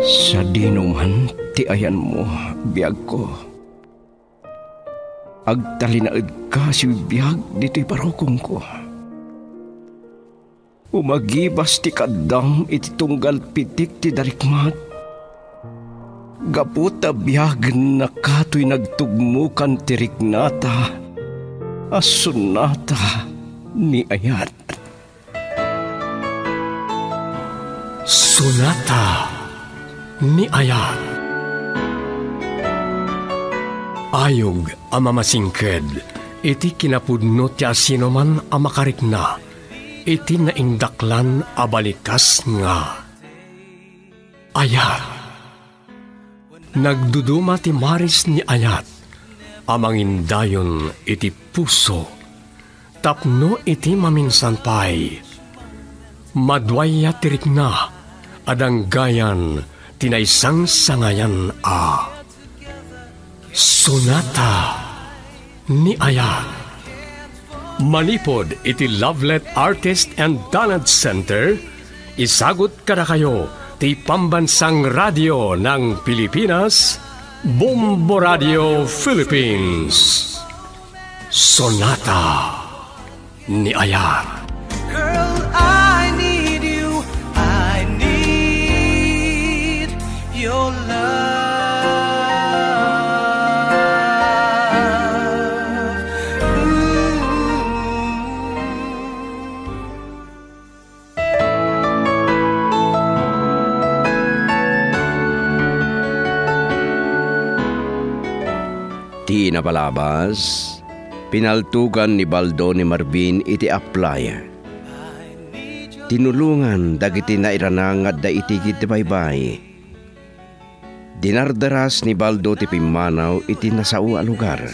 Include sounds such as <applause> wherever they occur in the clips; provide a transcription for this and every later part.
Sa dinuman, ti ayan mo, biyag ko. Agtalinaid ka si biyag dito'y parokong ko. Umagibas ti kadam iti tunggal pitik ti darikmat. Gaputa biyag na kato'y nagtugmukan ti riknata. Asunata ni ayat. Sunata ni Ayat. Ayog ang mamasingked, iti kinapudno ti asino man ang iti naindaklan abalikas nga. Ayat. Nagduduma ti maris ni Ayat, amangin dayon iti puso, tapno iti maminsan pay. Madwaya tirikna, adang gayan, tinaysang sangayan a. Sonata ni Ayat. Manipod iti Lovelet Artist and Talent Center, isagot kada kayo ti pambansang radio ng Pilipinas, Bombo Radio Philippines. Sonata ni Ayat. Napalabas, pinaltugan ni Baldo ni Marvin iti apply. Tinulungan dagiti na iranangad da itigit ti baybay. Dinardaras ni Baldo ti pimanaw iti nasao a lugar.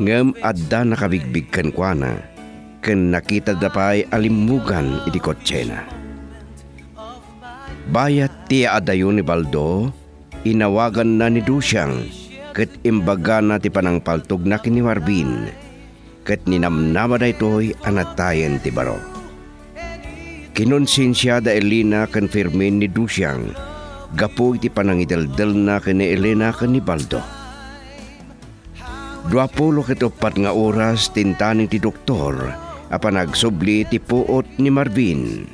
Ngem adda nakabigbig kan kuana. Ken nakita dapay alimugan iti kotsena. Bayat ti adayon ni Baldo, inawagan na ni Dusyang ket imbaga na ti panangpaltog na kini Warbin, ket ninamnama da ito'y anatayen ti baro. Kinonsinsya da Elena kan Firmin ni Dusyang, gapo iti panangidaldal na kini Elena kan ni Baldo. Duapulo kitupat nga oras tintaning ti doktor, apan nagsubli ti puot ni Marvin.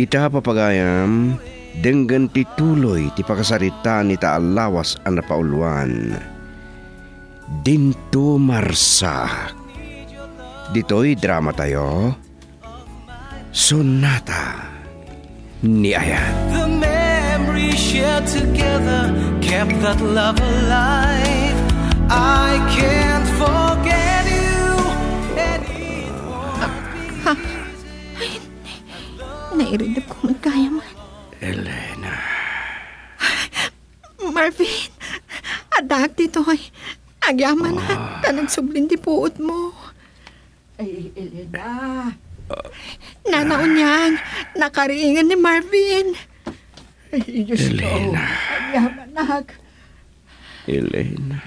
Ita papagayam, Denggan ti tuloy ti pakasarita ni taalawas ang napauluan. Dinto marsa. Dito'y drama tayo. Sonata ni Ayan. The memory shared together kept that love alive. I can't forget you and it won't be... Ha? Ay, nairidap ko magkaya man. Elena. Marvin, adak dito'y agyaman oh. na kanang sublin di puot mo. Ay, Elena. Uh, Nanaon yan, nakariingan ni Marvin. Ay, Diyos Elena. ko. Agyaman na. Elena.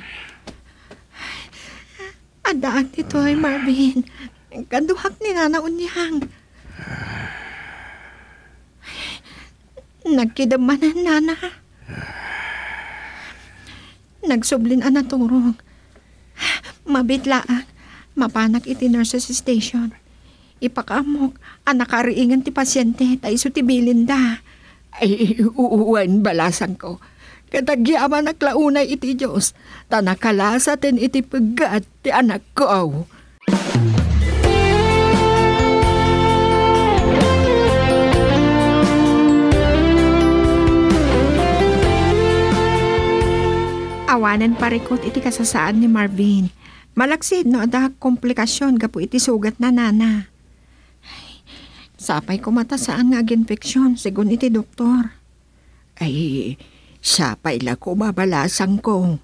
Adaan dito ay Marvin. Kanduhak ni nanaon niyang. Nagkidamanan, nana. Nagsublin ang naturong. Mabitlaan, mapanak iti nurses station. Ipakamok, ang nakariingan ti pasyente, tayo so ti bilinda. Ay, uuwan balasan ko. Katagyaman naklaunay iti Diyos, tanakalasa ten iti pegat ti anak ko. Awanan parikot iti kasasaan ni Marvin. Malaksid no ada komplikasyon gapo iti sugat na nana. Ay, sapay ko mata saan nga infeksyon sigun iti doktor. Ay, sapay la ko mabalasang ko.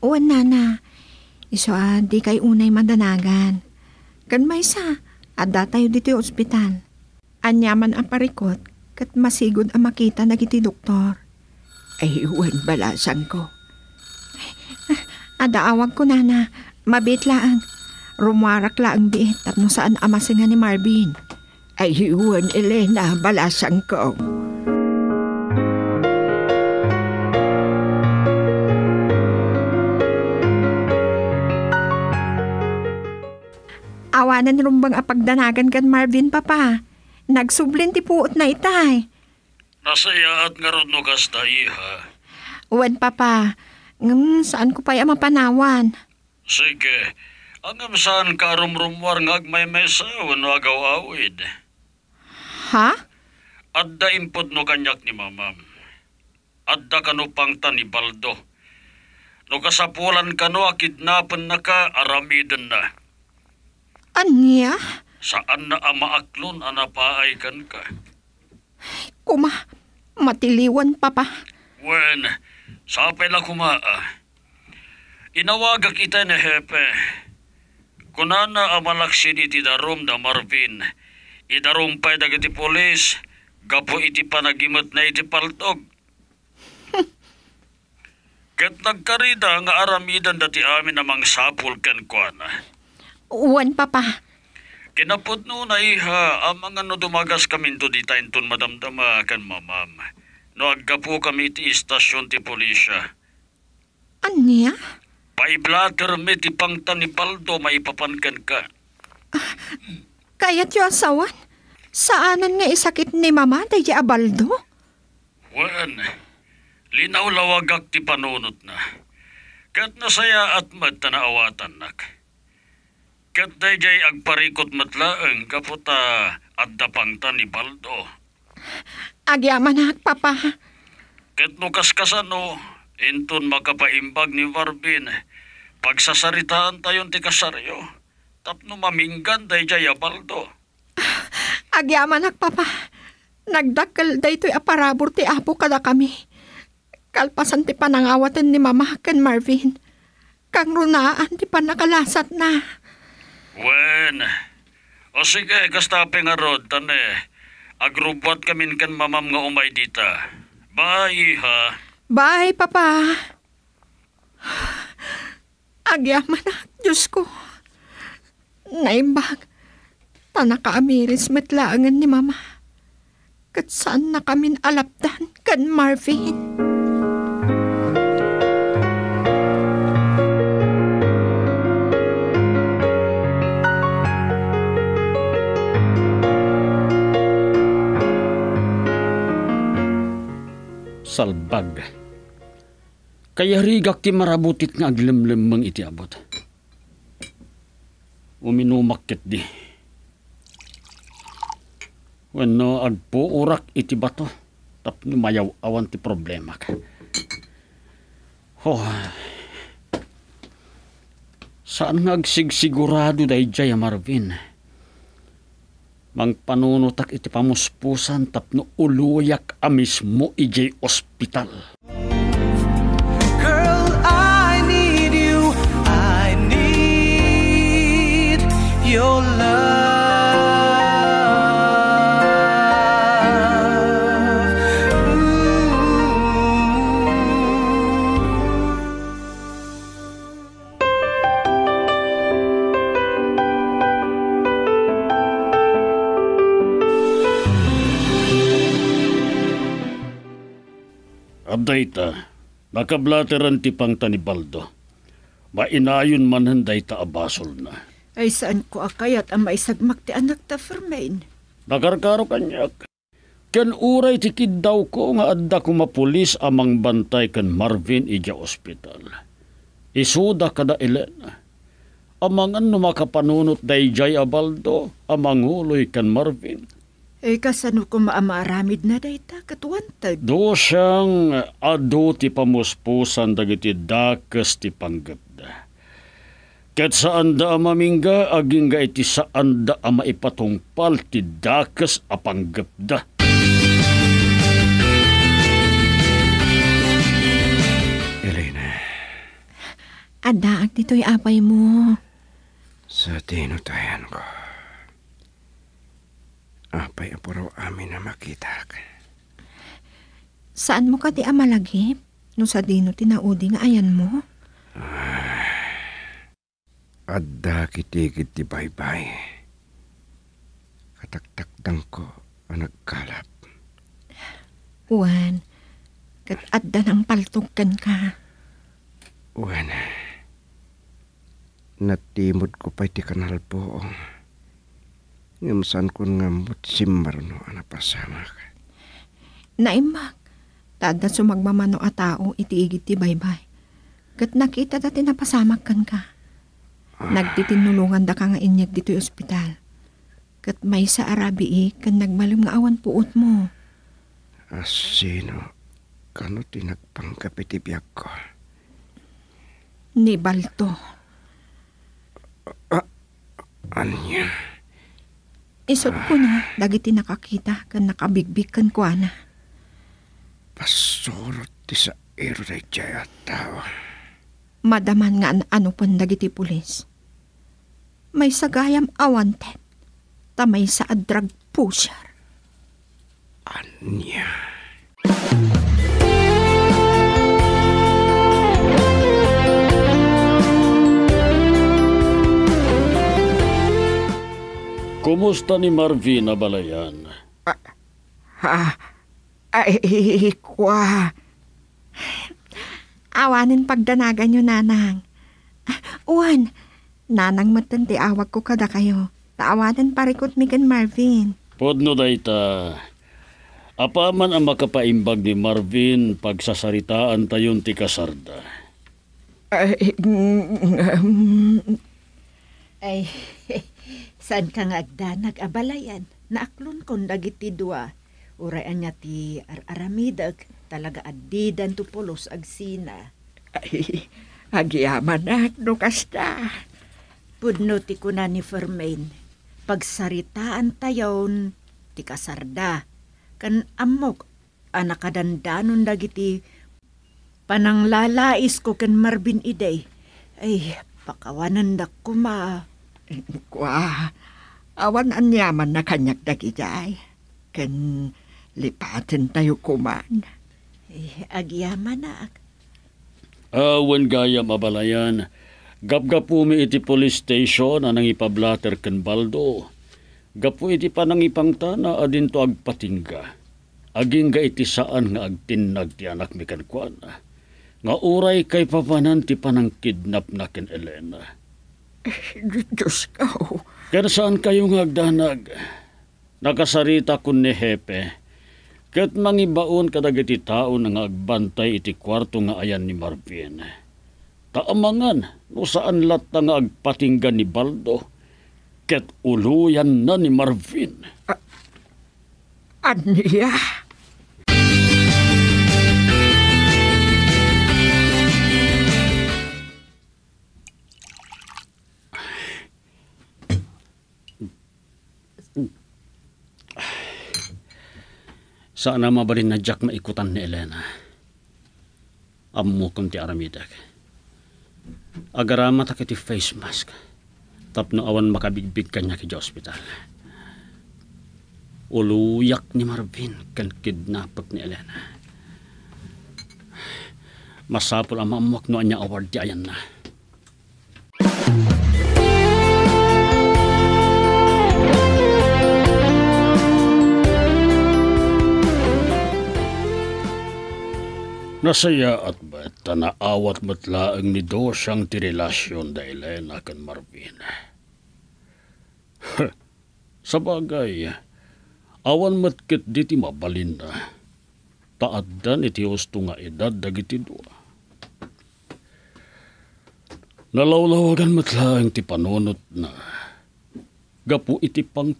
Uwan nana, iso ah, di kay unay mandanagan. Kan may sa, ada tayo dito ospital. Anyaman ang parikot, kat masigod ang makita na iti doktor. Ay, uwan balasang ko. Adaawag ko, Nana. Mabit laang. Rumwarak laang di, tapno saan amasingan ni Marvin. Ay Ayuan, Elena, balasang ko. Awanan rumbang apagdanagan kan Marvin, papa. Nagsublin ti puot na itay. Nasaya at nga ron no kasta, iha. Uwan, papa. Ngam, saan ko pa mapanawan? Sige, ang saan ka rumrumwar nga agmay mesa wano agaw awid. Ha? Adda impod no kanyak ni mamam. Adda kano pang ni Baldo. No kasapulan kano akidnapan na ka aramiden na. Anya? Saan na amaaklon anapaay kan ka? Kuma, matiliwan, papa. Wen, sapay la kumaa. Inawagak ita ni Hepe. Kunana amalaksin iti darom da Marvin. Idarom pa'y dagiti polis. Gapo iti panagimot na iti paltog. <laughs> Kat nagkarida nga aramidan dati amin namang sapul ken kuana. Uwan, papa. Kinapot no na iha, ang mga no dumagas kami to di tainton madamdama kan mamam. No aggapo kami ti istasyon ti polisya. Anya? Paiblater me ti pangtan ni Baldo maipapankan ka. Kayat yung asawan? Saanan nga isakit ni mama day abaldo? Wan, linaw lawagak ti panunot na. Kat nasaya at mat tanaawatan nak. Kat dayjay agparikot matlaeng kaputa at dapangtan ni Baldo. Agyaman na, papa. Kat no kaskasano, inton makapaimbag ni Varbin, pagsasaritaan tayon ti kasaryo. Tapno maminggan dayjay a Baldo. Agyaman na, papa. Nagdakkel day to'y aparabor ti apo kada kami. Kalpasan ti panangawatan ni mama kan Marvin. Kang runaan ti panakalasat na. Wen, o sige, kastape nga rod, tane. Agrubot kamin kan mamam nga umay dita. Bye, ha. Bye, papa. Agyaman na, Diyos ko. Naimbag. Tanaka amiris matlaangan ni mama. Kat saan na kamin alapdan kan Marvin? Salbag. Kaya rigak ti marabutit nga aglemlemmeng iti abot. Uminumakit di. Wano agpo urak iti bato. Tapno mayaw awan ti problema ka. Oh. Saan nga agsigsigurado day jaya Marvin? Mang panunutak iti pamuspusan tapno uluyak a mismo ijay ospital. Girl, I need you. I need your Abdayta, nakablateran ti pang tanibaldo. Mainayon man handay ta abasol na. Ay saan ko akayat ang maisagmak ti anak ta Fermain? Nakarkaro kanyak. Ken uray ti kiddaw ko nga adda ko mapulis amang bantay ken Marvin ija ospital. Isuda kada ilen. Amangan no makapanunot dayjay abaldo, amang huloy ken Marvin. Ay kasano ko maamaramid na dayta katuwantag. Do siyang ado ti pamuspusan dagiti dakes ti panggapda. Ket saan da mamingga aging ga iti saan da ama ipatungpal ti dakes a panggapda. Elena, Adaag dito'y apay mo. sa tinutayan ko. Apay ang puraw amin na makita ka. Saan mo ka ti amalagip? No sa dino tinaudi nga ayan mo? Adda kitigid ti baybay. Kataktakdang ko ang nagkalap. Uwan, kat adda ng paltugan ka. Uwan, natimod ko pa'y ti kanal po. Ngamsan ko nga mo't simbar no anapasama ka. Naimbag, tada sumagmamano a tao iti igit ti baybay. Kat nakita dati napasamak kan ka. Nagtitinulungan da ka nga inyag dito yung ospital. Kat may sa arabi eh, kan nagmalim nga awan puot mo. Asino, kano tinagpangkapit ibiyak ko. Ni Balto. Anya, Isot ko na, dagiti nakakita kan nakabigbig kan ko ana. pasurot ti sa na jaya tao. Madaman nga an- ano pon dagiti pulis. May sagayam awanted. Ta may sa a drug pusher. Anya. Kumusta ni Marvin na balayan? Ha? Ay, kwa. Awanin pagdanagan nyo, nanang. Ah, Uwan, nanang matandi awag ko kada kayo. Taawanan parikot mi kan Marvin. Podno dayta. Apa man ang makapaimbag ni Marvin pagsasaritaan tayon ti kasarda. Ay, mm, Ay, <laughs> saan ka nga agda nag-abalayan? Naaklon kon dagiti dua. Urayan niya ti ar-aramidag, talaga addidan tu pulos agsina. ay, agyaman na, no kasta. Pudno ti kuna ni Fermain. Pagsaritaan tayon, ti kasarda. Kan amok, anak kadandanon dagiti pananglalais ko kan Marvin Iday. Ay, pakawanan da kuma. Kwa, awan ang yaman na kanyak dagijay. Kan lipatin tayo kuman. Ay, agyaman na. Awan gaya mabalayan. Gapgapumi iti police station anang ipablater ken baldo. Gapu iti panang ipangtana adin to agpatingga. Aging ga iti saan nga agtinag ti anak mi ken kuan. Nga uray kay papanan ti panang kidnap na ken Elena. Diyos ko. Kaya saan kayo nga agdanag? Nakasarita kun ni Hepe. Kat mangibaon kadagiti tao na nga agbantay iti kwarto nga ayan ni Marvin. Taamangan, no saan lat na nga agpatinggan ni Baldo. Ket uluyan na ni Marvin. Aniya. Saan na mabalin na Jack maikutan ni Elena? Ammo kong ti aramidag. Agarama ta kiti face mask. Tapno awan makabigbig kanya ki hospital. Uluyak ni Marvin kan kidnapak ni Elena. Masapol ang mamuak no anya award di ayan na. Nasaya at ba tanaawat matlaang ni Do siyang ti relasyon da Elena kan Marvin. Sa bagay, awan matkit diti mabalin na. Taaddan iti husto nga edad dagiti dua. Nalawlawagan matlaang ti panunot na. Gapu iti pang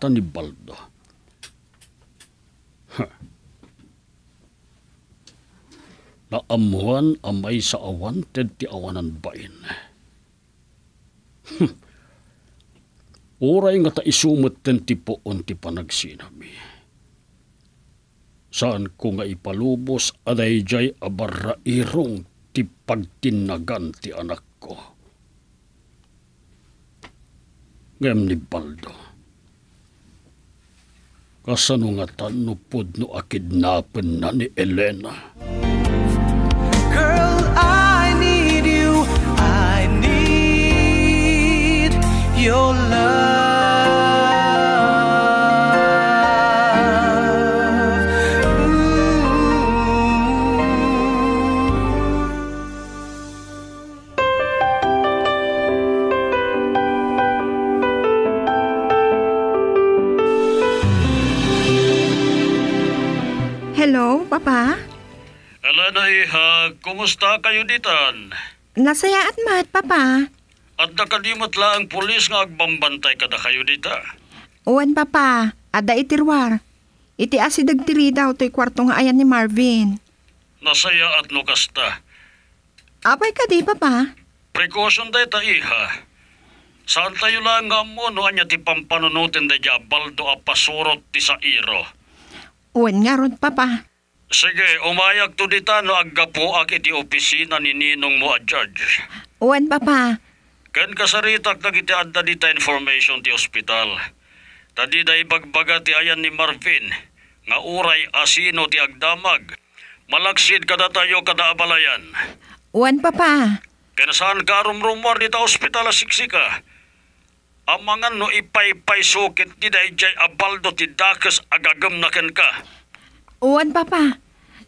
naamuhan amay sa awanted ti awanan bain. Hmm. Uray nga ta isumot ten ti poon ti panagsinami. Saan ko nga ipalubos aday jay abarairong ti pagtinagan ti anak ko. Ngem ni Baldo. Kasano nga tanupod no akidnapen na ni Elena. Girl, your love. Hello, Papa? Ala na iha, kumusta kayo ditan? Nasaya at mat, Papa. At nakadimot la ang pulis nga agbambantay kada kayo dita. Uwan, Papa. Ada itirwar. Iti asidag tiri daw to'y kwarto nga ayan ni Marvin. Nasaya at nukasta. Apay ka di, Papa? Precaution day ta iha. Saan tayo lang nga mo no anya ti pampanunutin da baldo a pasurot ti sa iro. Uwan nga ron, Papa. Sige, umayag to dita no aggapo ak iti opisina ni Ninong mo a judge. Uwan, Papa. Ken kasaritak dagiti adda dita information ti ospital. Tadi da ibagbaga ti ayan ni Marvin nga uray asino ti agdamag. Malaksid kada tayo kada abalayan. Uwan, Papa. Ken saan ka rumrumor dita ospital siksika? Amangan no ipay-pay sukit di da ijay abaldo ti dakes agagam na ken ka. Uwan, Papa.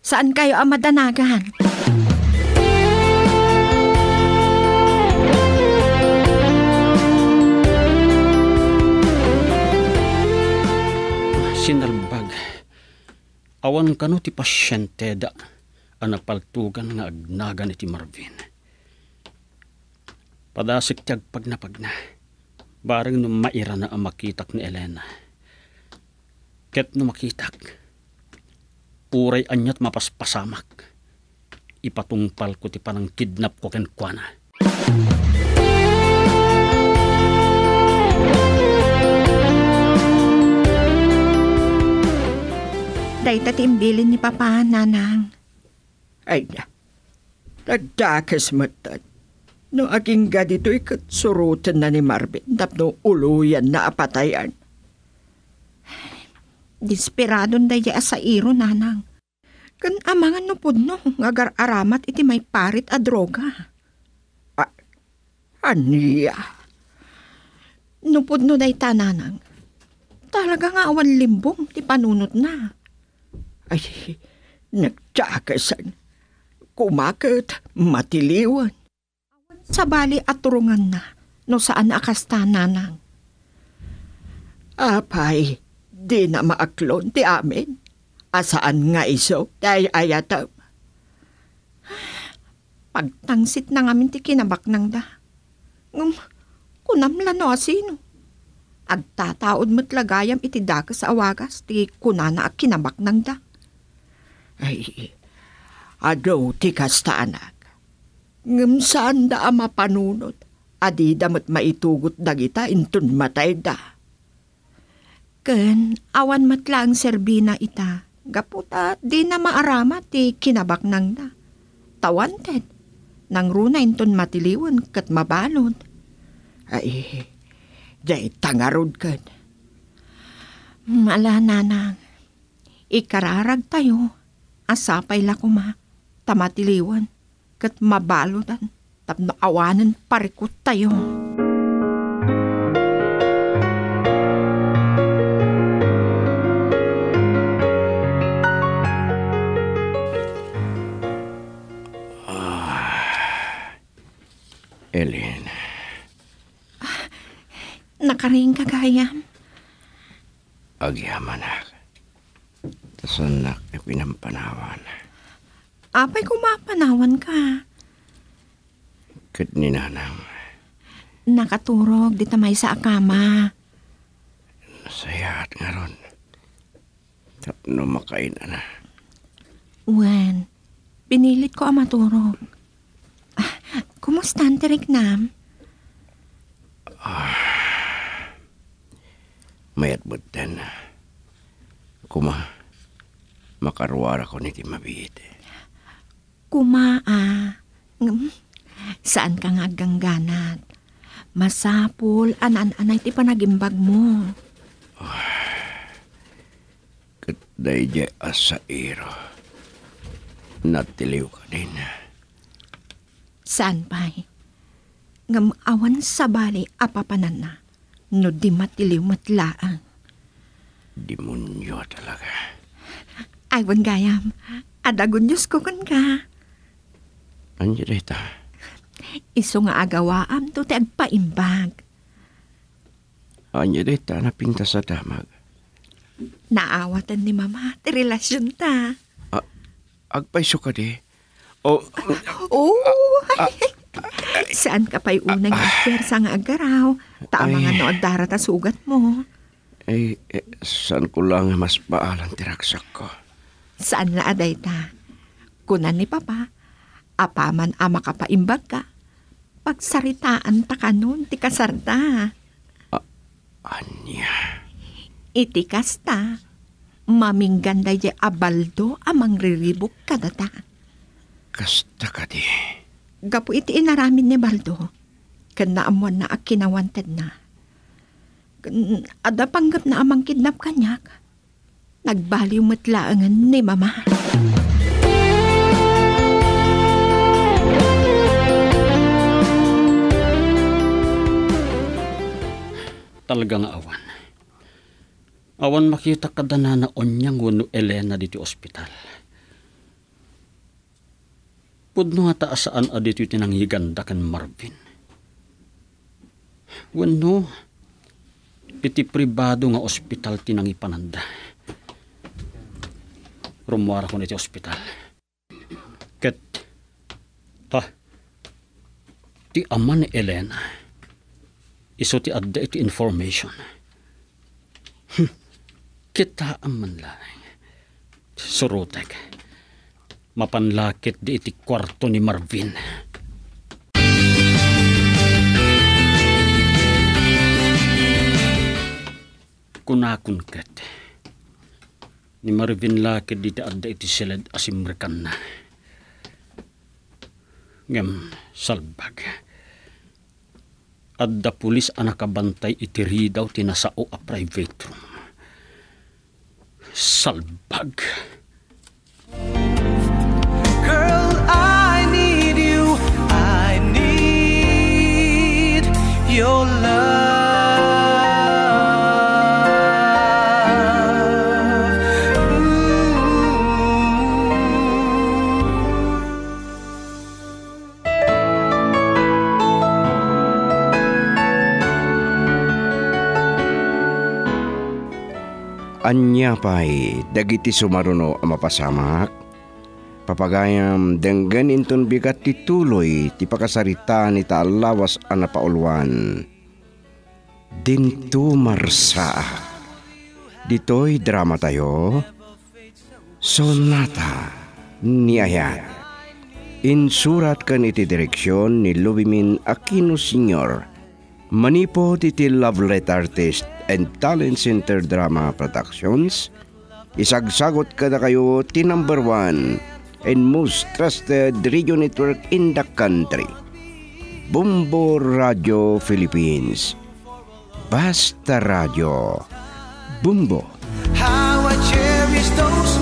Saan kayo ang Awan kano ti pasyente da ang napaltugan nga agnagan iti Marvin. Padasik tiyag pagnapag na. Barang no maira na ang makitak ni Elena. Ket no makitak. Uray anyat mapaspasamak. Ipatungpal ko ti panang kidnap ko ken kuana. Day tatimbilin ni Papa, Nanang. Ay na. Nagdakas matad. No aking gadito ikat surutan na ni Marvin. Tapno uluyan na apatayan. Desperadon day sa iro, Nanang. Kan amangan no pudno, ngagar aramat iti may parit a droga. Aniya. No pudno day ta, Nanang. Talaga nga awan limbong, ti panunot na. Ay, nagdakasan. Kumakit, matiliwan. Sa bali aturungan na, no saan akasta, Nanang. Apay, di na maaklon ti amin. Asaan nga iso, tay ayatam. Pagtangsit na ngamin ti kinabak nang da. Ngum, kunamla no asino. Agtataod mo't lagayam iti daka sa awagas, ti kunana ak kinabak nang da. Ay, ado ti kasta anak. Ngam saan da ama panunot, adi damat maitugot dagita intun matay da. Ken, awan matlang serbina ita. Gaputa, di na maarama ti kinabak nang da. Tawanted. Nang runa inton matiliwan kat mabalod. Ay, day tangarod kan. Mala nanang. Ikararag tayo. Asapay la kuma. Tamatiliwan. Kat mabalodan. Tapno awanan parikot tayo. Ellen, Nakaring kagayam. agyaman na. Pinampanawan. Apay kumapanawan ka. Kat ni nanang, Nakaturog di tamay sa akama. nasayat nga ron. Tapno makain na. Wen, pinilit ko ang maturog. Ah, Kumusta ang tirik nam? Mayat butan na. Kuma, makarwara ko ni Timabite. Kumaa. Ngam, Saan ka nga gangganat? Masapul, anan-anay ti panagimbag mo. <sighs> Kat dayjay asa iro. Natiliw ka din. Saan pa'y? Ngam awan sa bali apapanan na. No di matiliw matlaang. Demonyo talaga. Aywan gayam, adagun Diyos ko kan ka. Anya dita. Iso nga agawaam to ti agpaimbag. Anya dita na pinta sa damag. Naawatan ni mama ti relasyon ta. agpaiso ka di. O, Oh, saan ka pa'y unang agpersa nga agaraw? Tama nga Ay. no agdarat a sugat mo. eh, eh, saan ko lang mas baalang tiraksak ko? Saan na aday ta? Kunan ni Papa, apaman ama ka pa imbag ka. Pagsaritaan ta kanon, ti kasarta. Anya, Iti kasta, maming ganda ye abaldo amang riribok kadata. kasta ka di. Gapo iti inaramin ni Baldo. Kan naamuan na akinawanted na. Ada panggap na amang kidnap kanyak. Nagbaliw matlaangan ni Mama. Talaga nga awan. Awan makita ka na onyang wano Elena dito ospital. Pudno nga taasaan a dito tinanghiganda kan Marvin. Wano, iti pribado nga ospital tinangipananda. Rumuara ko niti ospital. Ket, ha, ti ama ni Elena, iso ti adda iti information. Hmm, Kita aman lang. Surutek. Mapanlakit di iti kwarto ni Marvin. Kunakun kat. Ni Marvin lakit di ti adda iti silid asimrekan na. Ngem salbag. Adda pulis anak kabantay iti ridaw tinasao a private room. Salbag. Girl, Anya pa'y dagiti sumaruno mapasamak. Papagayam denggan inton bigat tituloy ti pakasarita ni taalawas ang napaulwan. Dinto marsa. Dito'y drama tayo. Sonata ni Ayat. Insurat kan iti direksyon ni Lubimin Aquino Sr. Manipo titi Love Letter Artist and Talent Center Drama Productions. Isagsagot ka na kayo ti number one and most trusted radio network in the country. Bumbo Radio Philippines. Basta Radio. Bumbo. How I cherish those.